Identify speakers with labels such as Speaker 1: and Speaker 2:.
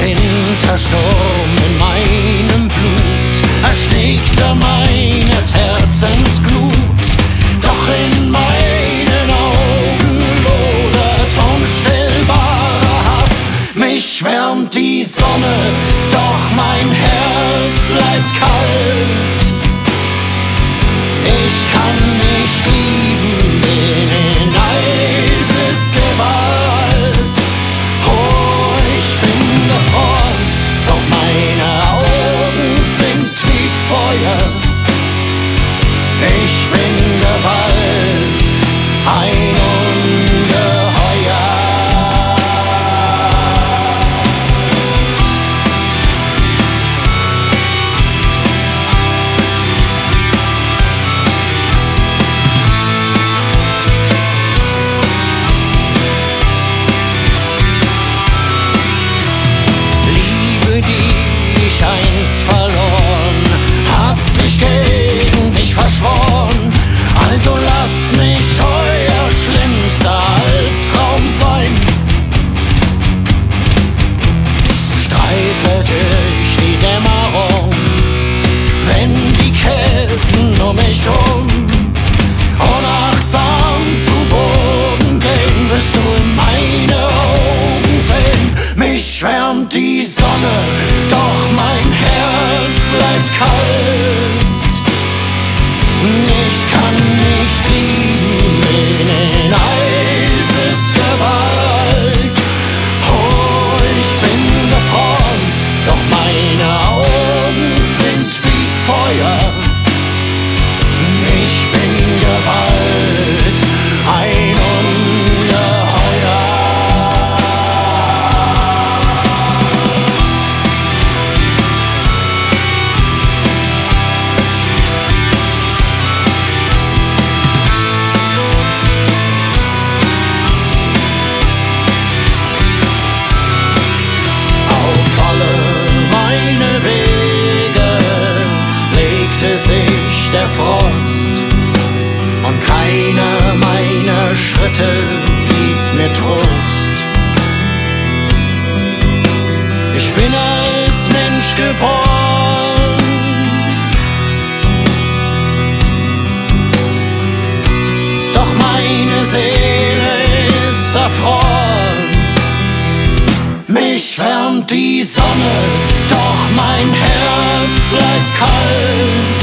Speaker 1: Wintersturm in meinem Blut erstickt er meines Herzens Glut. Doch in meinen Augen lodert unstillbarer Hass. Mich wärmt die Sonne, doch mein Herz bleibt kalt. Ich kann nicht lieben. Mich wärmt die Sonne, doch mein Herz bleibt kalt.